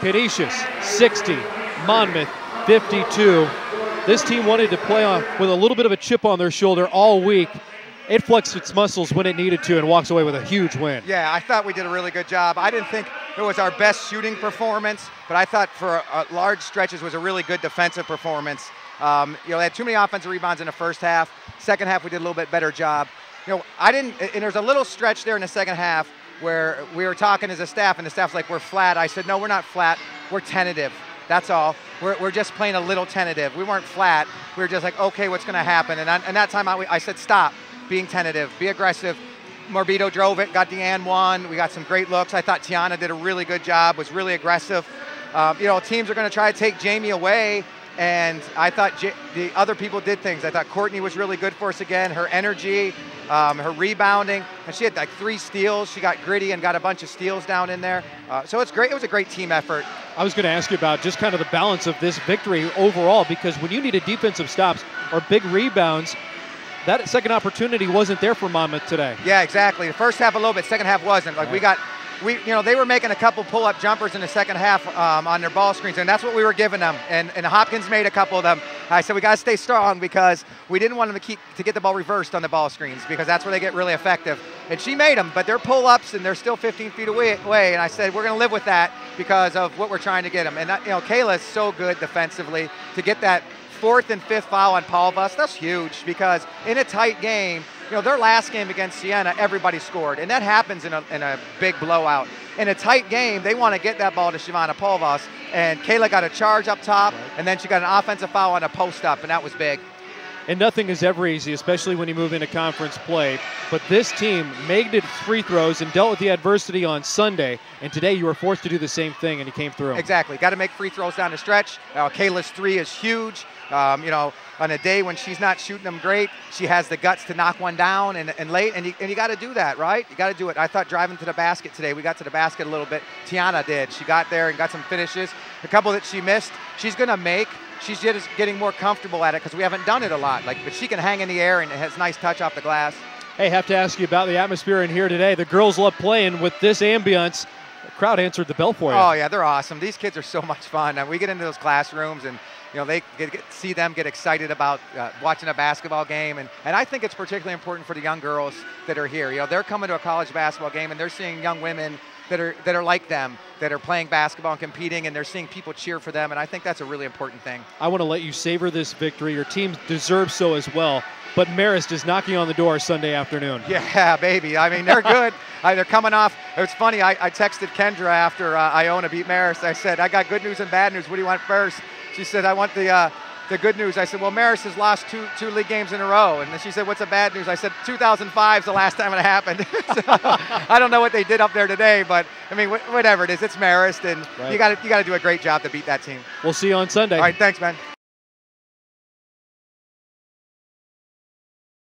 Canisius 60, Monmouth 52. This team wanted to play on with a little bit of a chip on their shoulder all week. It flexed its muscles when it needed to and walks away with a huge win. Yeah, I thought we did a really good job. I didn't think it was our best shooting performance, but I thought for large stretches was a really good defensive performance. Um, you know, they had too many offensive rebounds in the first half. Second half, we did a little bit better job. You know, I didn't, and there's a little stretch there in the second half where we were talking as a staff, and the staff's like, we're flat. I said, no, we're not flat. We're tentative. That's all. We're, we're just playing a little tentative. We weren't flat. We were just like, okay, what's going to happen? And, I, and that time I, I said, stop being tentative, be aggressive. Morbido drove it, got Deanne one. We got some great looks. I thought Tiana did a really good job, was really aggressive. Um, you know, teams are going to try to take Jamie away, and I thought J- the other people did things. I thought Courtney was really good for us again. Her energy, um, her rebounding, and she had like three steals. She got gritty and got a bunch of steals down in there. Uh, so it's great. It was a great team effort. I was going to ask you about just kind of the balance of this victory overall because when you needed defensive stops or big rebounds, that second opportunity wasn't there for Monmouth today. Yeah, exactly. The first half a little bit, second half wasn't. Like right. we got, we you know they were making a couple pull-up jumpers in the second half um, on their ball screens, and that's what we were giving them. And, and Hopkins made a couple of them. I said we got to stay strong because we didn't want them to keep to get the ball reversed on the ball screens because that's where they get really effective. And she made them, but they're pull-ups and they're still 15 feet away. away and I said we're going to live with that because of what we're trying to get them. And that, you know Kayla is so good defensively to get that fourth and fifth foul on Paul Bus, that's huge because in a tight game, you know, their last game against Siena, everybody scored. And that happens in a, in a big blowout. In a tight game, they want to get that ball to Shivana Polvas. And Kayla got a charge up top, and then she got an offensive foul on a post up, and that was big. And nothing is ever easy, especially when you move into conference play. But this team made it free throws and dealt with the adversity on Sunday. And today you were forced to do the same thing, and you came through. Exactly. Got to make free throws down the stretch. Uh, Kayla's three is huge. Um, you know, on a day when she's not shooting them great, she has the guts to knock one down and, and late, and you, and you got to do that, right? You got to do it. I thought driving to the basket today, we got to the basket a little bit. Tiana did. She got there and got some finishes. A couple that she missed, she's going to make. She's just getting more comfortable at it because we haven't done it a lot. Like, but she can hang in the air and has nice touch off the glass. Hey, have to ask you about the atmosphere in here today. The girls love playing with this ambience. The crowd answered the bell for you. Oh yeah, they're awesome. These kids are so much fun. And we get into those classrooms and you know, they get, get, see them get excited about uh, watching a basketball game. And, and I think it's particularly important for the young girls that are here. You know, they're coming to a college basketball game and they're seeing young women that are, that are like them, that are playing basketball and competing, and they're seeing people cheer for them. And I think that's a really important thing. I want to let you savor this victory. Your team deserves so as well. But Marist is knocking on the door Sunday afternoon. Yeah, baby. I mean, they're good. uh, they're coming off. It was funny. I, I texted Kendra after uh, Iona beat Marist. I said, I got good news and bad news. What do you want first? She said, I want the, uh, the good news. I said, well, Marist has lost two, two league games in a row. And then she said, what's the bad news? I said, 2005 is the last time it happened. so, I don't know what they did up there today, but I mean, wh- whatever it is, it's Marist, and right. you got you got to do a great job to beat that team. We'll see you on Sunday. All right, thanks, man.